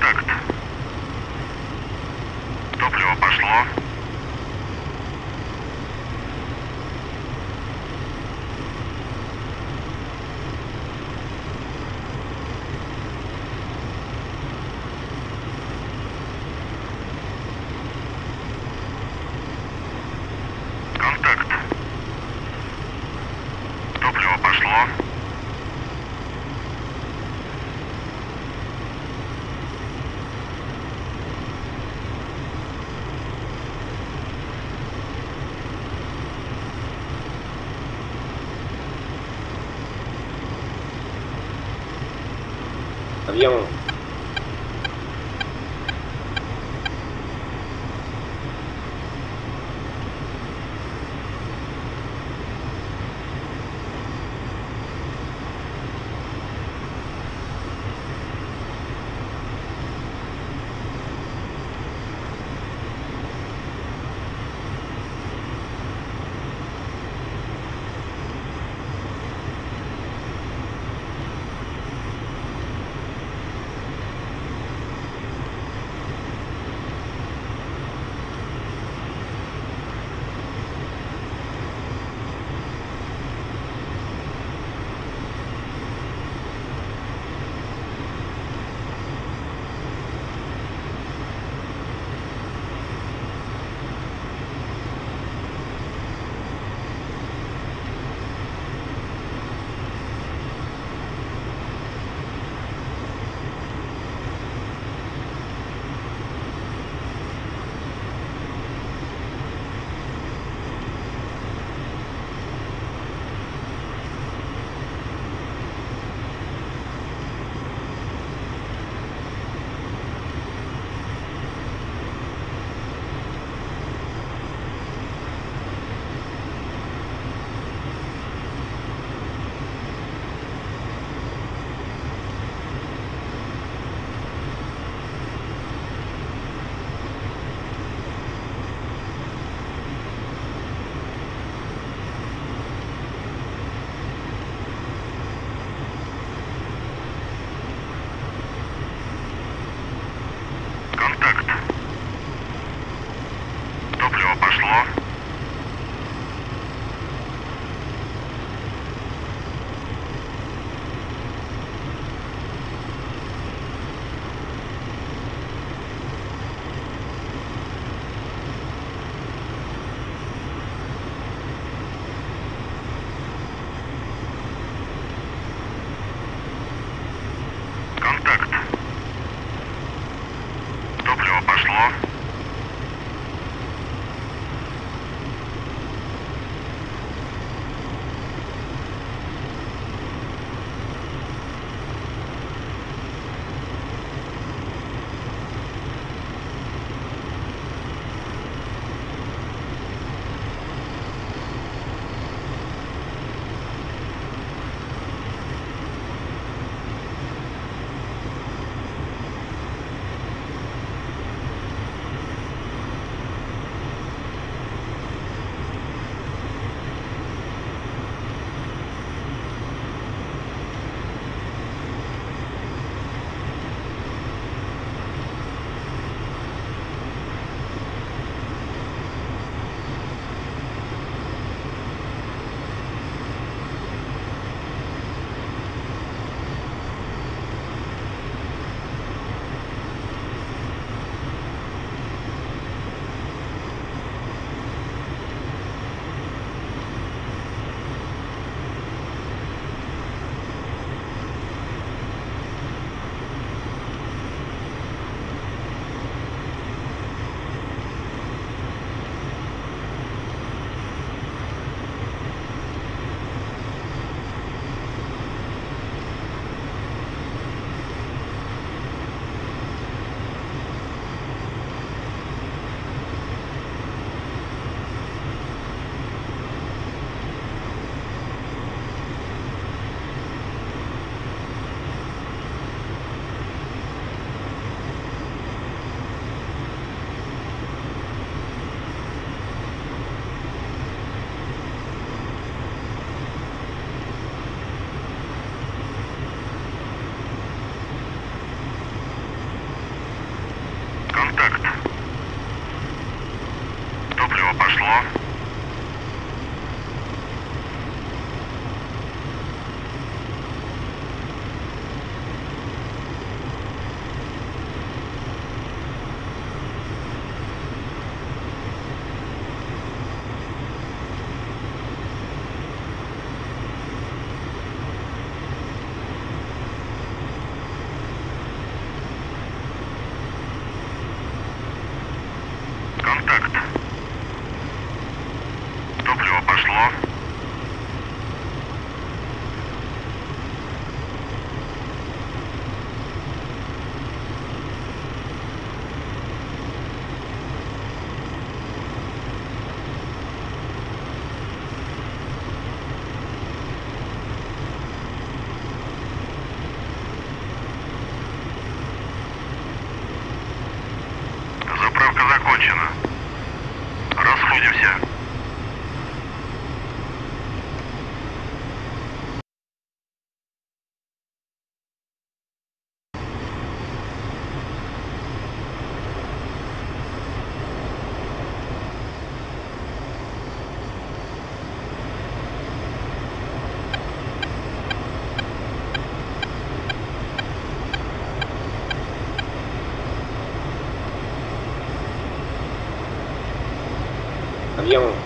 Контакт. Топливо пошло. Контакт. Топливо пошло. Объемом. Контакт. Контакт. Young.